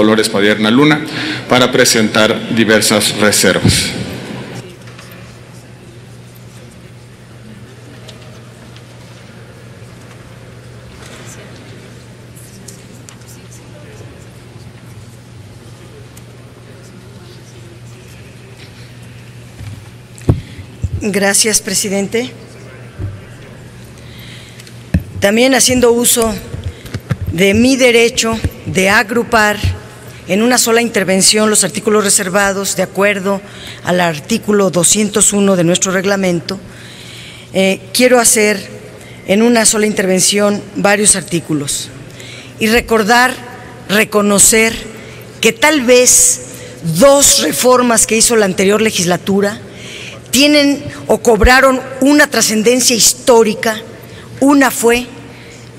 Dolores Padierna Luna para presentar diversas reservas. Gracias, presidente. También haciendo uso de mi derecho de agrupar en una sola intervención los artículos reservados de acuerdo al artículo 201 de nuestro reglamento, eh, quiero hacer en una sola intervención varios artículos y recordar, reconocer que tal vez dos reformas que hizo la anterior legislatura tienen o cobraron una trascendencia histórica. Una fue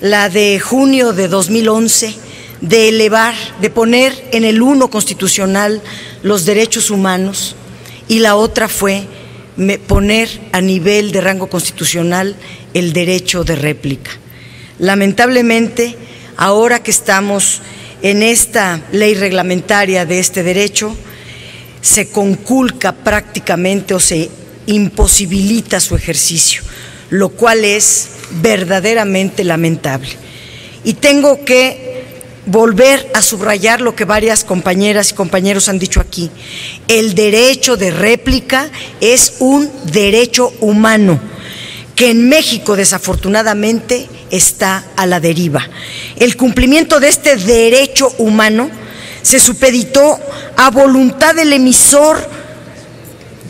la de junio de 2011, de elevar, de poner en el uno constitucional los derechos humanos, y la otra fue poner a nivel de rango constitucional el derecho de réplica. Lamentablemente, ahora que estamos en esta ley reglamentaria de este derecho, se conculca prácticamente o se imposibilita su ejercicio, lo cual es verdaderamente lamentable. Y tengo que volver a subrayar lo que varias compañeras y compañeros han dicho aquí. El derecho de réplica es un derecho humano que en México desafortunadamente está a la deriva. El cumplimiento de este derecho humano se supeditó a voluntad del emisor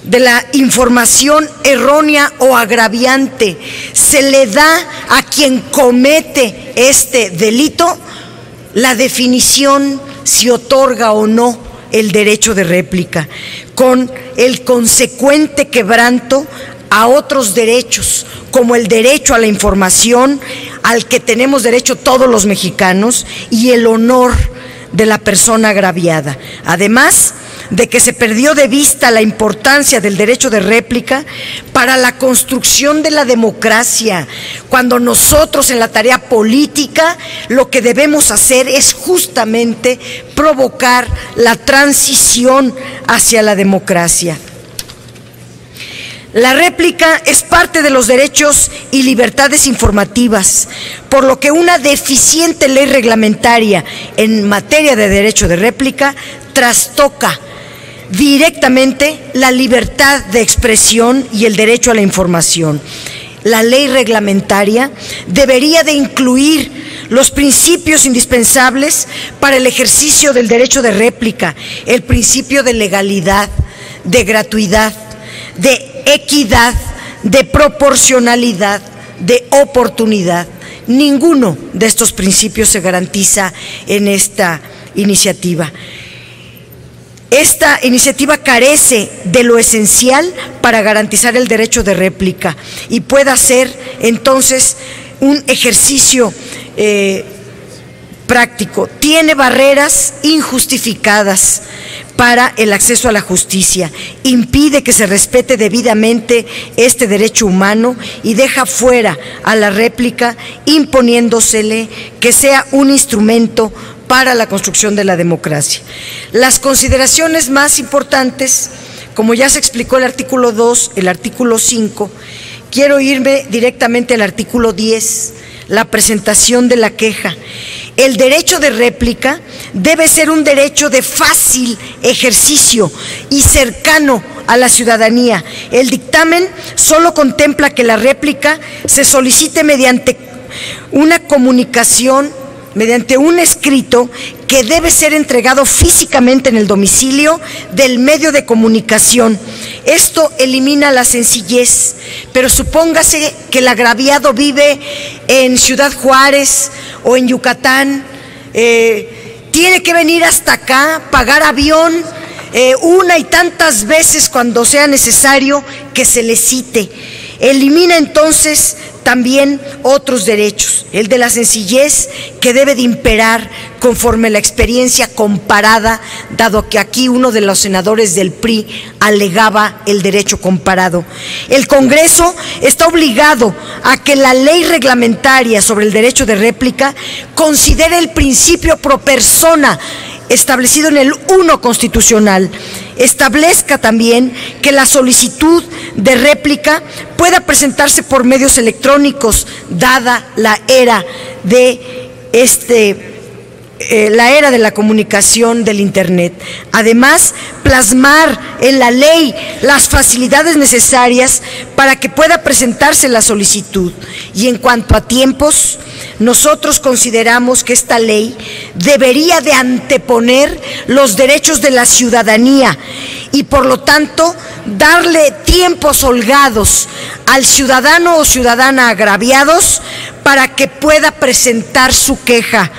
de la información errónea o agraviante se le da a quien comete este delito la definición si otorga o no el derecho de réplica, con el consecuente quebranto a otros derechos, como el derecho a la información, al que tenemos derecho todos los mexicanos, y el honor de la persona agraviada. Además, de que se perdió de vista la importancia del derecho de réplica para la construcción de la democracia, cuando nosotros en la tarea política lo que debemos hacer es justamente provocar la transición hacia la democracia. La réplica es parte de los derechos y libertades informativas, por lo que una deficiente ley reglamentaria en materia de derecho de réplica trastoca directamente la libertad de expresión y el derecho a la información. La ley reglamentaria debería de incluir los principios indispensables para el ejercicio del derecho de réplica, el principio de legalidad, de gratuidad, de equidad, de proporcionalidad, de oportunidad. Ninguno de estos principios se garantiza en esta iniciativa. Esta iniciativa carece de lo esencial para garantizar el derecho de réplica y pueda ser entonces un ejercicio eh, práctico. Tiene barreras injustificadas para el acceso a la justicia, impide que se respete debidamente este derecho humano y deja fuera a la réplica imponiéndosele que sea un instrumento para la construcción de la democracia. Las consideraciones más importantes, como ya se explicó el artículo 2, el artículo 5, quiero irme directamente al artículo 10, la presentación de la queja. El derecho de réplica debe ser un derecho de fácil ejercicio y cercano a la ciudadanía. El dictamen solo contempla que la réplica se solicite mediante una comunicación mediante un escrito que debe ser entregado físicamente en el domicilio del medio de comunicación. Esto elimina la sencillez, pero supóngase que el agraviado vive en Ciudad Juárez o en Yucatán, eh, tiene que venir hasta acá, pagar avión eh, una y tantas veces cuando sea necesario que se le cite. Elimina entonces también otros derechos, el de la sencillez que debe de imperar conforme la experiencia comparada, dado que aquí uno de los senadores del PRI alegaba el derecho comparado. El Congreso está obligado a que la ley reglamentaria sobre el derecho de réplica considere el principio pro persona establecido en el 1 constitucional establezca también que la solicitud de réplica pueda presentarse por medios electrónicos, dada la era de este eh, la era de la comunicación del Internet. Además, plasmar en la ley las facilidades necesarias para que pueda presentarse la solicitud. Y en cuanto a tiempos, nosotros consideramos que esta ley debería de anteponer los derechos de la ciudadanía y por lo tanto darle tiempos holgados al ciudadano o ciudadana agraviados para que pueda presentar su queja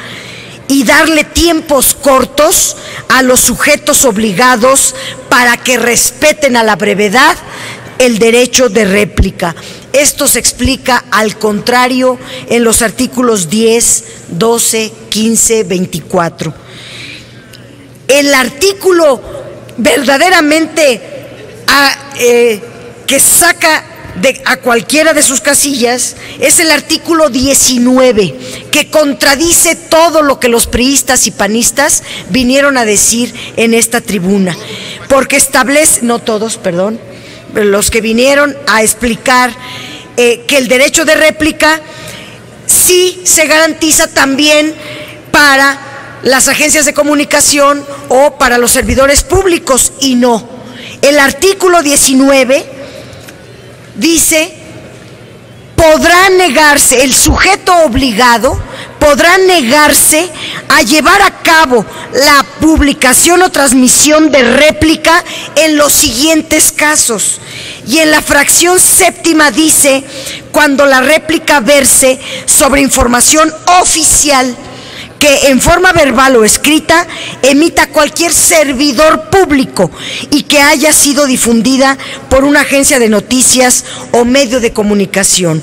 y darle tiempos cortos a los sujetos obligados para que respeten a la brevedad el derecho de réplica. Esto se explica al contrario en los artículos 10, 12, 15, 24. El artículo verdaderamente ah, eh, que saca a cualquiera de sus casillas es el artículo 19, que contradice todo lo que los priistas y panistas vinieron a decir en esta tribuna, porque establece, no todos, perdón, los que vinieron a explicar eh, que el derecho de réplica sí se garantiza también para las agencias de comunicación o para los servidores públicos y no. El artículo 19 dice, podrá negarse, el sujeto obligado podrá negarse a llevar a cabo la publicación o transmisión de réplica en los siguientes casos. Y en la fracción séptima dice, cuando la réplica verse sobre información oficial que en forma verbal o escrita emita cualquier servidor público y que haya sido difundida por una agencia de noticias o medio de comunicación.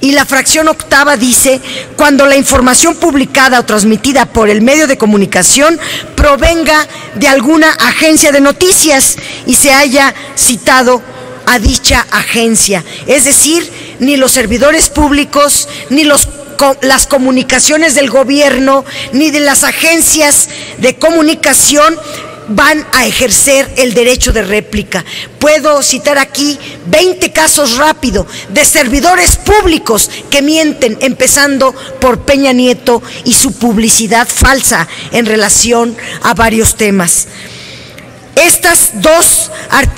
Y la fracción octava dice, cuando la información publicada o transmitida por el medio de comunicación provenga de alguna agencia de noticias y se haya citado a dicha agencia. Es decir, ni los servidores públicos, ni los las comunicaciones del gobierno ni de las agencias de comunicación van a ejercer el derecho de réplica. Puedo citar aquí 20 casos rápido de servidores públicos que mienten, empezando por Peña Nieto y su publicidad falsa en relación a varios temas. Estas dos,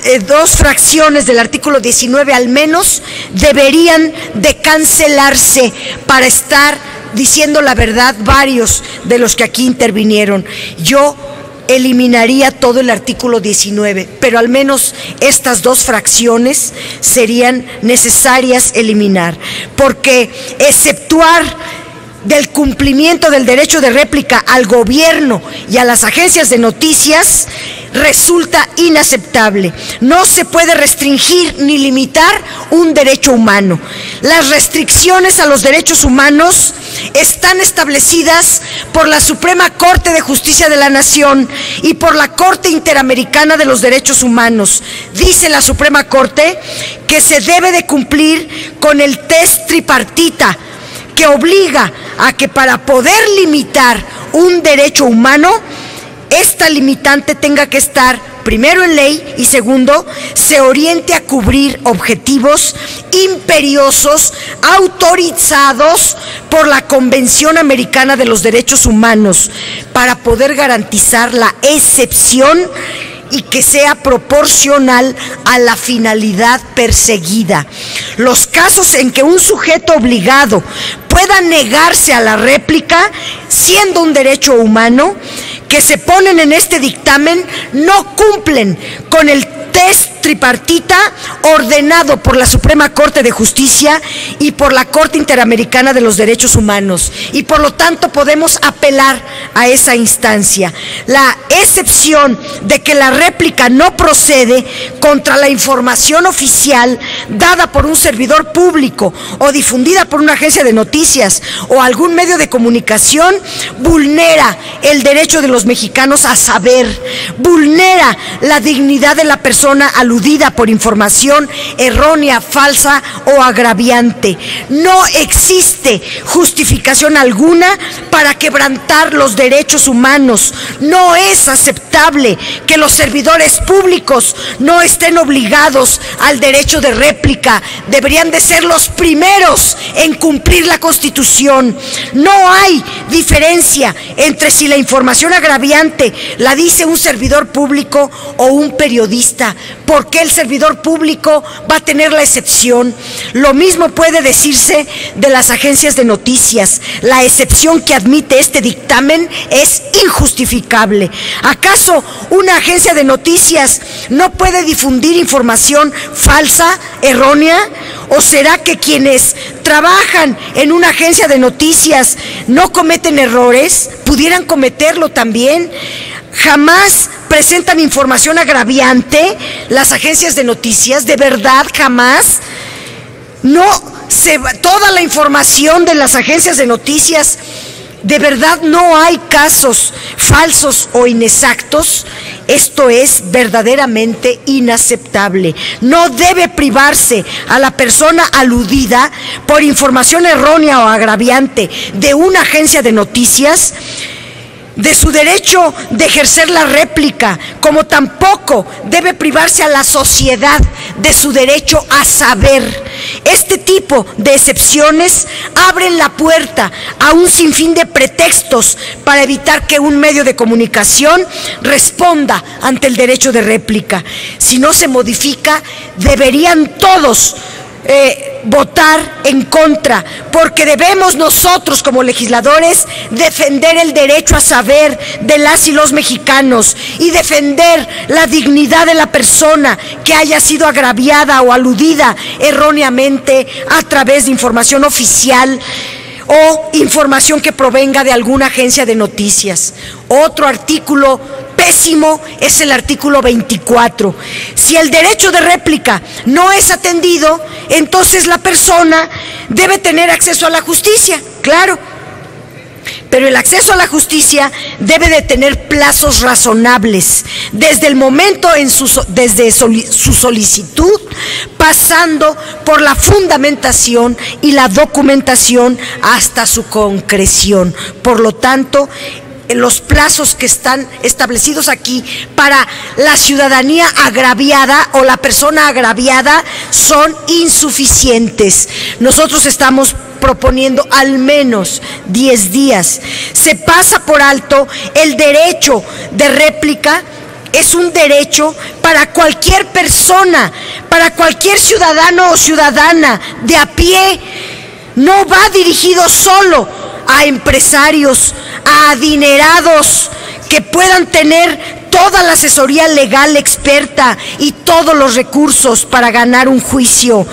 eh, dos, fracciones del artículo 19 al menos deberían de cancelarse para estar diciendo la verdad varios de los que aquí intervinieron. Yo eliminaría todo el artículo 19, pero al menos estas dos fracciones serían necesarias eliminar, porque exceptuar del cumplimiento del derecho de réplica al gobierno y a las agencias de noticias resulta inaceptable. No se puede restringir ni limitar un derecho humano. Las restricciones a los derechos humanos están establecidas por la Suprema Corte de Justicia de la Nación y por la Corte Interamericana de los Derechos Humanos. Dice la Suprema Corte que se debe de cumplir con el test tripartita que obliga a que para poder limitar un derecho humano, esta limitante tenga que estar primero en ley y segundo, se oriente a cubrir objetivos imperiosos autorizados por la Convención Americana de los Derechos Humanos para poder garantizar la excepción y que sea proporcional a la finalidad perseguida. Los casos en que un sujeto obligado pueda negarse a la réplica, siendo un derecho humano, que se ponen en este dictamen no cumplen con el test tripartita ordenado por la Suprema Corte de Justicia y por la Corte Interamericana de los Derechos Humanos. Y por lo tanto podemos apelar a esa instancia. La excepción de que la réplica no procede contra la información oficial dada por un servidor público o difundida por una agencia de noticias o algún medio de comunicación vulnera el derecho de los los mexicanos a saber, vulnera la dignidad de la persona aludida por información errónea, falsa o agraviante. No existe justificación alguna para quebrantar los derechos humanos. No es aceptable que los servidores públicos no estén obligados al derecho de réplica. Deberían de ser los primeros en cumplir la Constitución. No hay diferencia entre si la información agraviante la dice un servidor público o un periodista. ¿Por qué el servidor público va a tener la excepción? Lo mismo puede decirse de las agencias de noticias. La excepción que admite este dictamen es injustificable. ¿Acaso una agencia de noticias no puede difundir información falsa, errónea? ¿O será que quienes trabajan en una agencia de noticias no cometen errores? ¿Pudieran cometerlo también? Jamás presentan información agraviante las agencias de noticias, de verdad, jamás. No se toda la información de las agencias de noticias de verdad no hay casos falsos o inexactos, esto es verdaderamente inaceptable. No debe privarse a la persona aludida por información errónea o agraviante de una agencia de noticias de su derecho de ejercer la réplica, como tampoco debe privarse a la sociedad de su derecho a saber. Este tipo de excepciones abren la puerta a un sinfín de pretextos para evitar que un medio de comunicación responda ante el derecho de réplica. Si no se modifica, deberían todos eh, votar en contra, porque debemos nosotros como legisladores defender el derecho a saber de las y los mexicanos y defender la dignidad de la persona que haya sido agraviada o aludida erróneamente a través de información oficial o información que provenga de alguna agencia de noticias. Otro artículo pésimo es el artículo 24. Si el derecho de réplica no es atendido, entonces la persona debe tener acceso a la justicia, claro. Pero el acceso a la justicia debe de tener plazos razonables, desde el momento en su, desde su solicitud, pasando por la fundamentación y la documentación hasta su concreción. Por lo tanto, los plazos que están establecidos aquí para la ciudadanía agraviada o la persona agraviada son insuficientes. Nosotros estamos proponiendo al menos 10 días. Se pasa por alto el derecho de réplica es un derecho para cualquier persona, para cualquier ciudadano o ciudadana de a pie. No va dirigido solo a empresarios, a adinerados que puedan tener toda la asesoría legal experta y todos los recursos para ganar un juicio,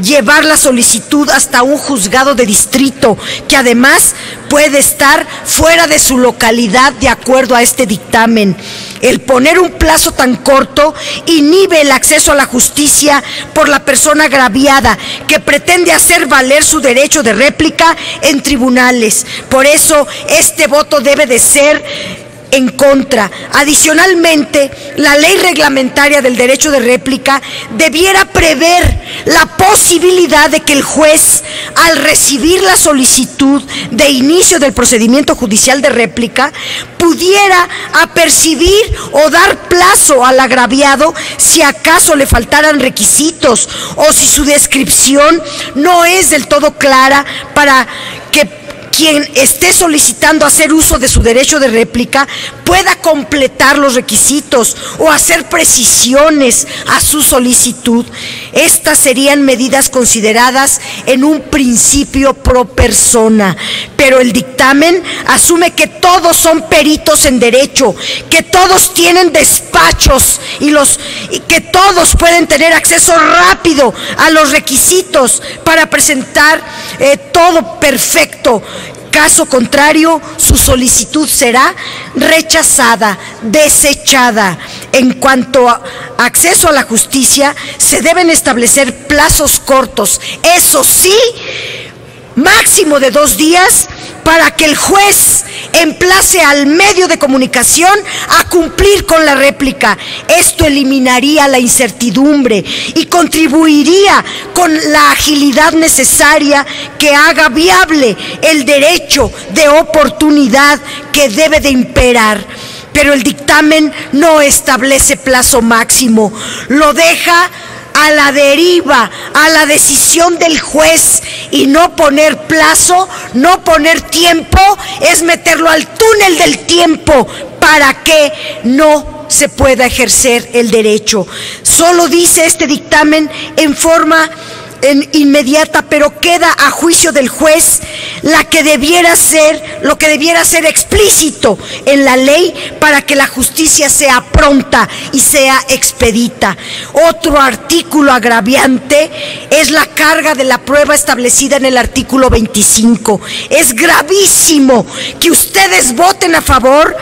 llevar la solicitud hasta un juzgado de distrito que además puede estar fuera de su localidad de acuerdo a este dictamen. El poner un plazo tan corto inhibe el acceso a la justicia por la persona agraviada que pretende hacer valer su derecho de réplica en tribunales. Por eso este voto debe de ser en contra. Adicionalmente, la ley reglamentaria del derecho de réplica debiera prever la posibilidad de que el juez, al recibir la solicitud de inicio del procedimiento judicial de réplica, pudiera apercibir o dar plazo al agraviado si acaso le faltaran requisitos o si su descripción no es del todo clara para que quien esté solicitando hacer uso de su derecho de réplica pueda completar los requisitos o hacer precisiones a su solicitud. Estas serían medidas consideradas en un principio pro persona, pero el dictamen asume que todos son peritos en derecho, que todos tienen despachos y los que todos pueden tener acceso rápido a los requisitos para presentar eh, todo perfecto Caso contrario, su solicitud será rechazada, desechada. En cuanto a acceso a la justicia, se deben establecer plazos cortos, eso sí, máximo de dos días para que el juez emplace al medio de comunicación a cumplir con la réplica. Esto eliminaría la incertidumbre y contribuiría con la agilidad necesaria que haga viable el derecho de oportunidad que debe de imperar pero el dictamen no establece plazo máximo, lo deja a la deriva, a la decisión del juez y no poner plazo, no poner tiempo, es meterlo al túnel del tiempo para que no se pueda ejercer el derecho. Solo dice este dictamen en forma inmediata, pero queda a juicio del juez la que debiera ser, lo que debiera ser explícito en la ley para que la justicia sea pronta y sea expedita. Otro artículo agraviante es la carga de la prueba establecida en el artículo 25. Es gravísimo que ustedes voten a favor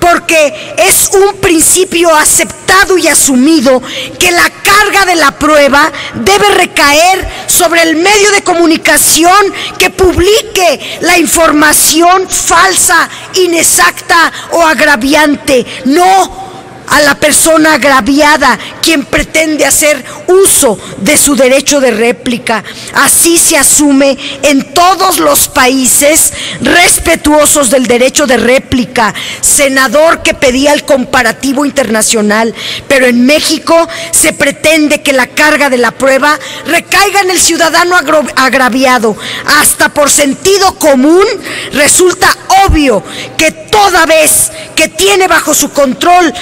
porque es un principio aceptado y asumido que la carga de la prueba debe recaer sobre el medio de comunicación que publique la información falsa, inexacta o agraviante. No a la persona agraviada quien pretende hacer uso de su derecho de réplica. Así se asume en todos los países respetuosos del derecho de réplica. Senador que pedía el comparativo internacional, pero en México se pretende que la carga de la prueba recaiga en el ciudadano agraviado. Hasta por sentido común resulta obvio que toda vez que tiene bajo su control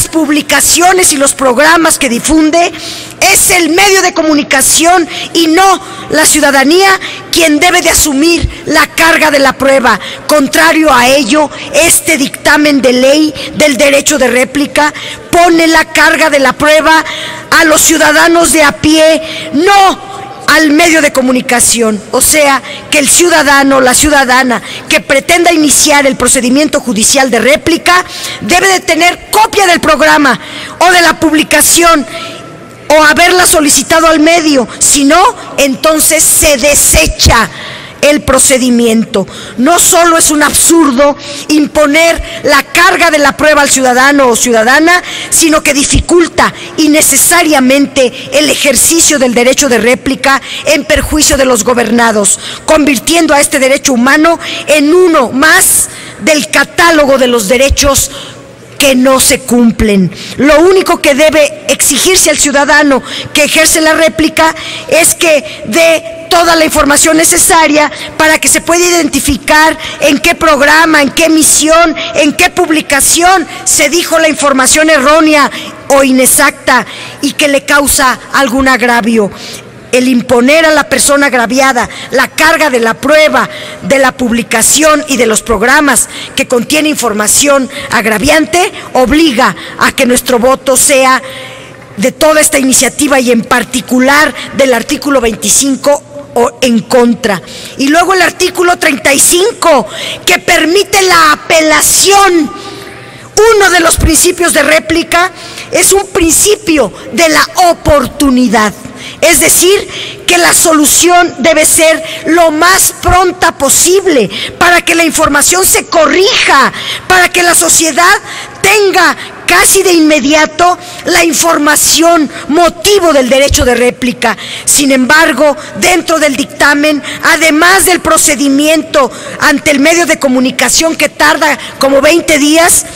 las publicaciones y los programas que difunde, es el medio de comunicación y no la ciudadanía quien debe de asumir la carga de la prueba. Contrario a ello, este dictamen de ley del derecho de réplica pone la carga de la prueba a los ciudadanos de a pie, no al medio de comunicación, o sea, que el ciudadano, la ciudadana que pretenda iniciar el procedimiento judicial de réplica debe de tener copia del programa o de la publicación o haberla solicitado al medio, si no, entonces se desecha el procedimiento. No solo es un absurdo imponer la carga de la prueba al ciudadano o ciudadana, sino que dificulta innecesariamente el ejercicio del derecho de réplica en perjuicio de los gobernados, convirtiendo a este derecho humano en uno más del catálogo de los derechos que no se cumplen. Lo único que debe exigirse al ciudadano que ejerce la réplica es que dé toda la información necesaria para que se pueda identificar en qué programa, en qué misión, en qué publicación se dijo la información errónea o inexacta y que le causa algún agravio. El imponer a la persona agraviada la carga de la prueba, de la publicación y de los programas que contiene información agraviante, obliga a que nuestro voto sea de toda esta iniciativa y en particular del artículo 25 en contra. Y luego el artículo 35 que permite la apelación. Uno de los principios de réplica es un principio de la oportunidad. Es decir, que la solución debe ser lo más pronta posible para que la información se corrija, para que la sociedad tenga casi de inmediato la información, motivo del derecho de réplica. Sin embargo, dentro del dictamen, además del procedimiento ante el medio de comunicación que tarda como 20 días,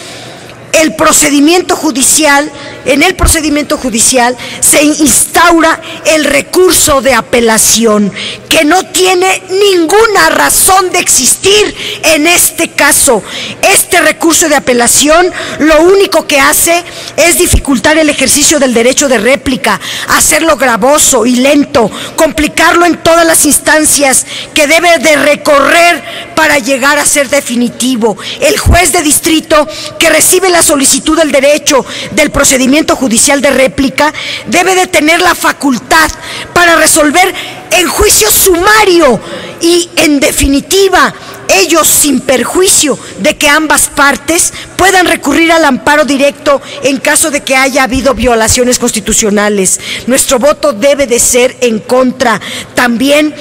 el procedimiento judicial, en el procedimiento judicial se instaura el recurso de apelación, que no tiene ninguna razón de existir en este caso. Este recurso de apelación lo único que hace es dificultar el ejercicio del derecho de réplica, hacerlo gravoso y lento, complicarlo en todas las instancias que debe de recorrer para llegar a ser definitivo. El juez de distrito que recibe la solicitud del derecho del procedimiento judicial de réplica debe de tener la facultad para resolver en juicio sumario y en definitiva ellos sin perjuicio de que ambas partes puedan recurrir al amparo directo en caso de que haya habido violaciones constitucionales. Nuestro voto debe de ser en contra también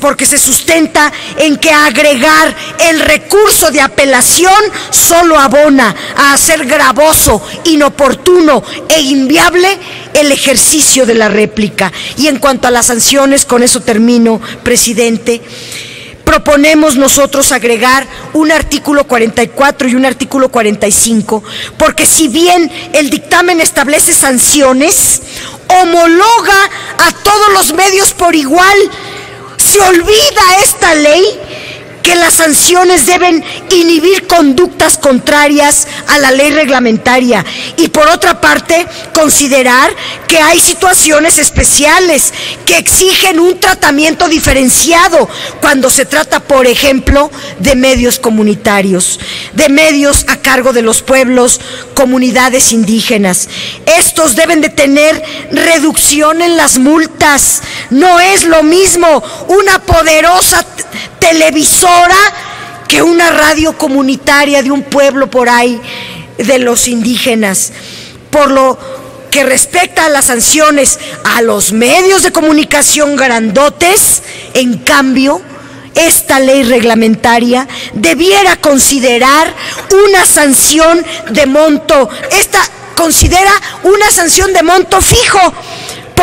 porque se sustenta en que agregar el recurso de apelación solo abona a hacer gravoso, inoportuno e inviable el ejercicio de la réplica. Y en cuanto a las sanciones, con eso termino, presidente proponemos nosotros agregar un artículo 44 y un artículo 45, porque si bien el dictamen establece sanciones, homologa a todos los medios por igual, se olvida esta ley que las sanciones deben inhibir conductas contrarias a la ley reglamentaria y por otra parte considerar que hay situaciones especiales que exigen un tratamiento diferenciado cuando se trata, por ejemplo, de medios comunitarios, de medios a cargo de los pueblos, comunidades indígenas. Estos deben de tener reducción en las multas. No es lo mismo una poderosa televisora que una radio comunitaria de un pueblo por ahí de los indígenas. Por lo que respecta a las sanciones a los medios de comunicación grandotes, en cambio, esta ley reglamentaria debiera considerar una sanción de monto, esta considera una sanción de monto fijo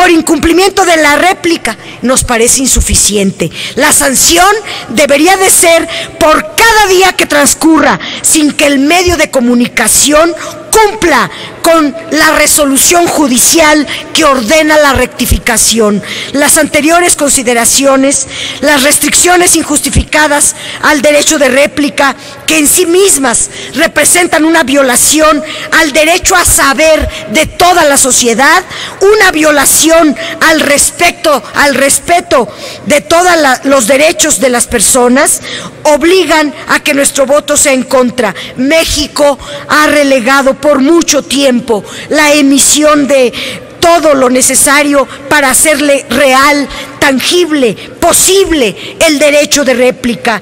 por incumplimiento de la réplica nos parece insuficiente. La sanción debería de ser por cada día que transcurra sin que el medio de comunicación cumpla con la resolución judicial que ordena la rectificación. Las anteriores consideraciones, las restricciones injustificadas al derecho de réplica, que en sí mismas representan una violación al derecho a saber de toda la sociedad, una violación al respeto, al respeto de todos los derechos de las personas, obligan a que nuestro voto sea en contra. México ha relegado por mucho tiempo la emisión de todo lo necesario para hacerle real, tangible, posible el derecho de réplica.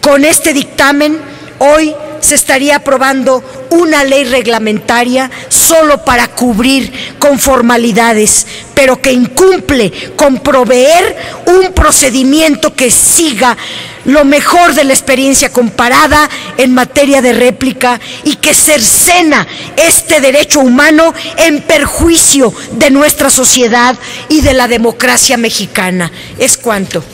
Con este dictamen, hoy se estaría aprobando una ley reglamentaria solo para cubrir con formalidades, pero que incumple con proveer un procedimiento que siga lo mejor de la experiencia comparada en materia de réplica y que cercena este derecho humano en perjuicio de nuestra sociedad y de la democracia mexicana. Es cuanto.